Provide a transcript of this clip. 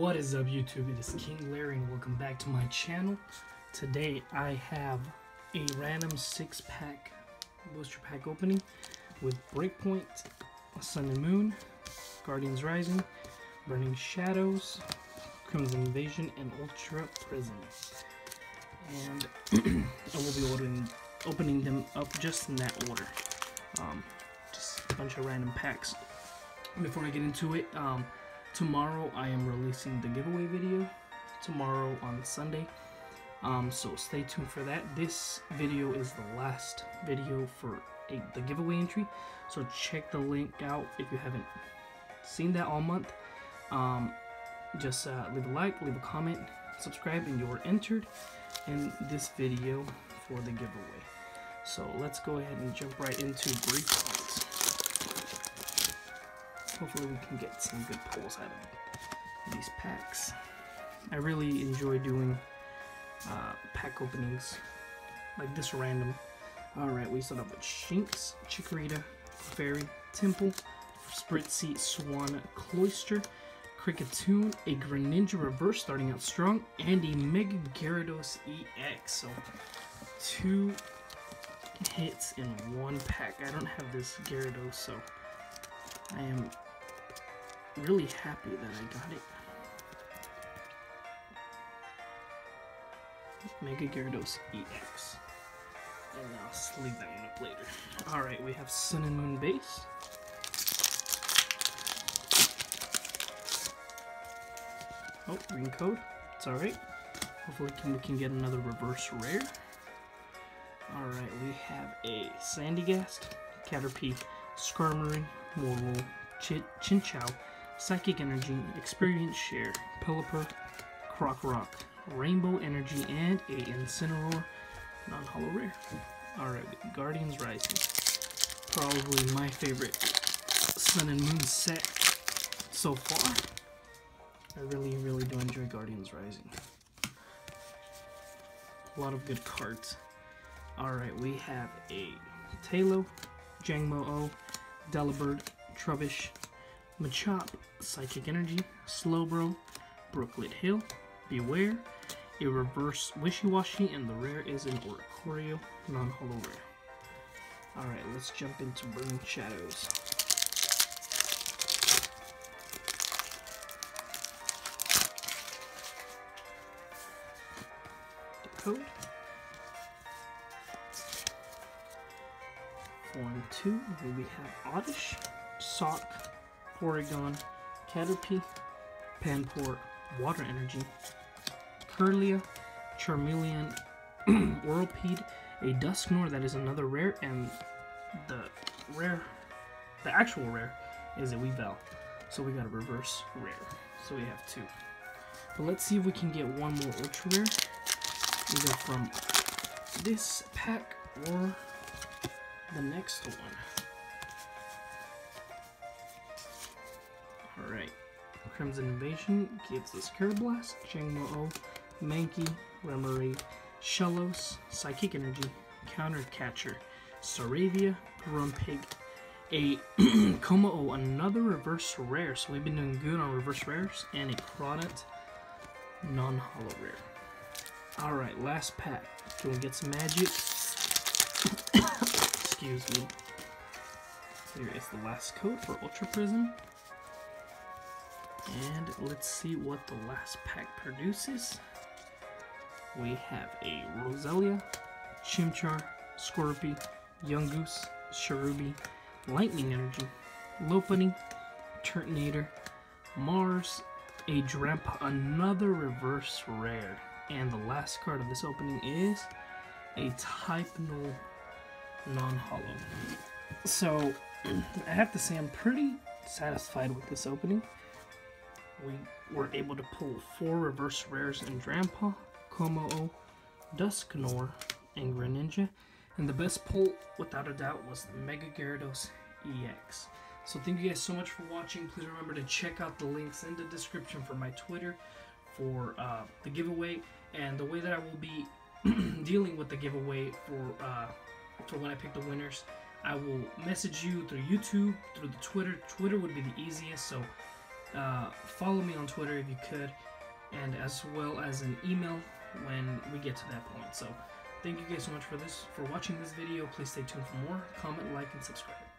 What is up YouTube? It is King Larry and welcome back to my channel. Today I have a random six pack booster pack opening with Breakpoint, Sun and Moon, Guardians Rising, Burning Shadows, Crimson Invasion, and Ultra Prism. And I will be ordering, opening them up just in that order. Um, just a bunch of random packs. Before I get into it, um, tomorrow I am releasing the giveaway video. Tomorrow on Sunday. Um, so stay tuned for that. This video is the last video for a, the giveaway entry. So check the link out if you haven't seen that all month. Um, just uh, leave a like, leave a comment, subscribe, and you're entered in this video for the giveaway. So let's go ahead and jump right into Breakpoint. Hopefully we can get some good pulls out of these packs. I really enjoy doing uh, pack openings like this random. Alright, we start off with Shinx, Chikorita, Fairy, Temple, Spritzee, Swan, Cloyster, Kricketune, a Greninja Reverse starting out strong, and a Mega Gyarados EX. So, two hits in one pack. I don't have this Gyarados, so I am really happy that I got it. Mega Gyarados EX. And I'll leave that one up later. Alright, we have Sun and Moon base. Oh, green code. It's alright. Hopefully we can get another reverse rare. Alright, we have a Sandygast, Caterpie, Skarmory, Mortal, Ch Chinchou, Psychic Energy, Experience Share, Pelipper, Rock, Rainbow Energy, and a Incineroar non-hollow rare. Alright, Guardians Rising. Probably my favorite Sun and Moon set so far. I really, really do enjoy Guardians Rising. A lot of good cards. Alright, we have a Taillow, Jangmo-O, Delibird, Trubbish, Machop, Psychic Energy, Slowbro, Brooklet Hill, Bewear, a reverse Wishy-Washy, and the rare is an Oricorio non-hollow rare. Alright, let's jump into Burning Shadows. The code. And two, we have Oddish, Sock, Porygon, Caterpie, Panpour, Water Energy, Kirlia, Charmeleon, Whirlipede, a Dusknoir that is another rare, and the rare, the actual rare is a Weavile. So we got a reverse rare. So we have two. But let's see if we can get one more ultra rare, either from this pack or the next one. Alright. Crimson Invasion gives us Karrablast, Jangmo-O, Mankey, Remoraid, Shellos, Psychic Energy, Counter Catcher, Saravia, Grumpig, a Kommo-O, another reverse rare. So we've been doing good on reverse rares, and a Crawdaunt non-hollow rare. Alright, last pack. Can we get some magic? Excuse me. Here is the last code for Ultra Prism. And let's see what the last pack produces. We have a Roselia, Chimchar, Skorupi, Yungoos, Cherubi, Lightning Energy, Lopunny, Turtonator, Mars, a Drampa, another reverse rare. And the last card of this opening is a Type Null non-hollow. So, I have to say I'm pretty satisfied with this opening we were able to pull four reverse rares in Drampa, Kommo-O, Dusknoir, and Greninja. And the best pull, without a doubt, was the Mega Gyarados EX. So thank you guys so much for watching. Please remember to check out the links in the description for my Twitter, for uh, the giveaway, and the way that I will be dealing with the giveaway for uh, for when I pick the winners. I will message you through YouTube, through the Twitter. Twitter would be the easiest, so Uh, follow me on Twitter if you could, and as well as an email when we get to that point. So, thank you guys so much for this for watching this video. Please stay tuned for more. Comment, like, and subscribe.